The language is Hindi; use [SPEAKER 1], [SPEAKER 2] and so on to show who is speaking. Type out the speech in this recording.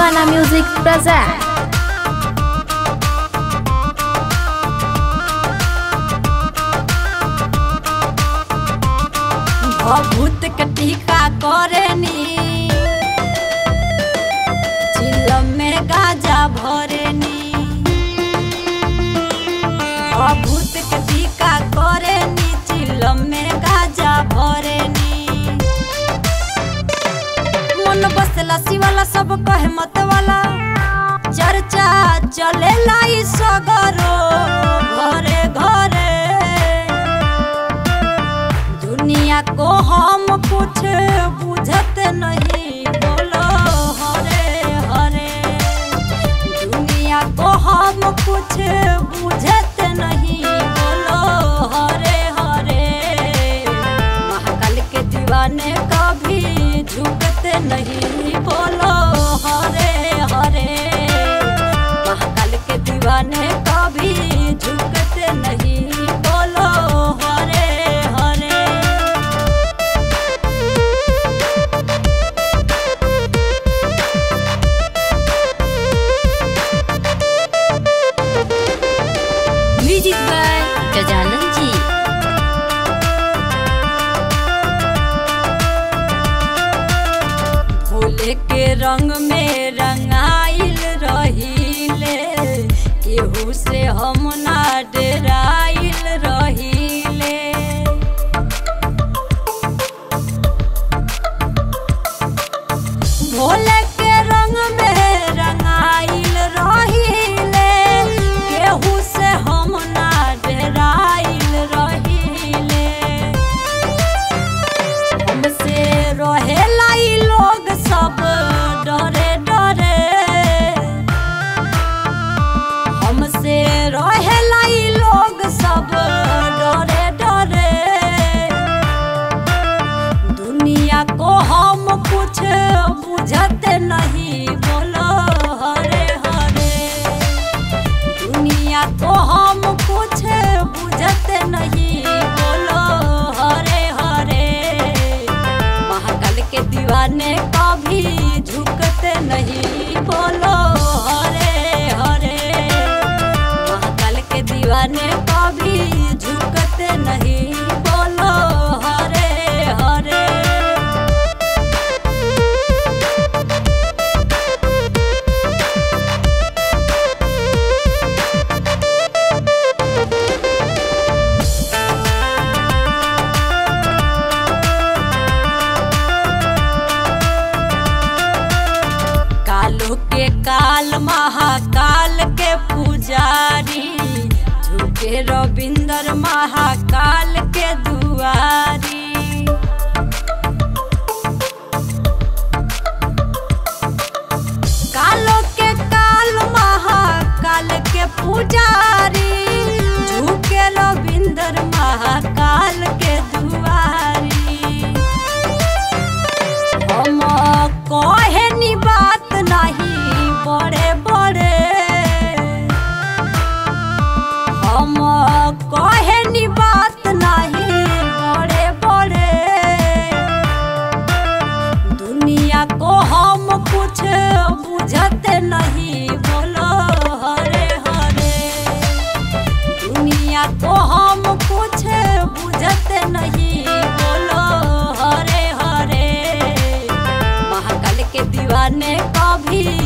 [SPEAKER 1] दीवाना म्यूज़िक प्रेजेंट
[SPEAKER 2] भभूत के टीका करेनी। चिलम में गाजा भरेनी। टीका करेनी चिलम में शिवाला सब कहे मत वाला। चर्चा चलेला ई सगरो घरे घरे। दुनिया को हम कुछ बुझत नहीं, बोलो हरे हरे। दुनिया को हम कुछ बुझत नहीं, बोलो हरे हरे। महाकाल के दीवाने कभी नहीं बोलो। केहू से हम ना डराइल बुझत नहीं, बोलो हरे हरे। दुनिया को हम कुछ बुझत नहीं, बोलो हरे हरे। महाकाल के दीवाने कभी झुकते नहीं, बोलो हरे हरे। महाकाल के दीवाने पुजारी झुके रविंदर महाकाल के दुआरी। कालो के काल महाकाल के पुजारी। कहेनी बात नहीं, बड़े बड़े। दुनिया को हम कुछ बुझत नहीं, बोलो हरे हरे। दुनिया को हम कुछ बुझत नहीं, बोलो हरे हरे। महाकाल के दीवाने कभी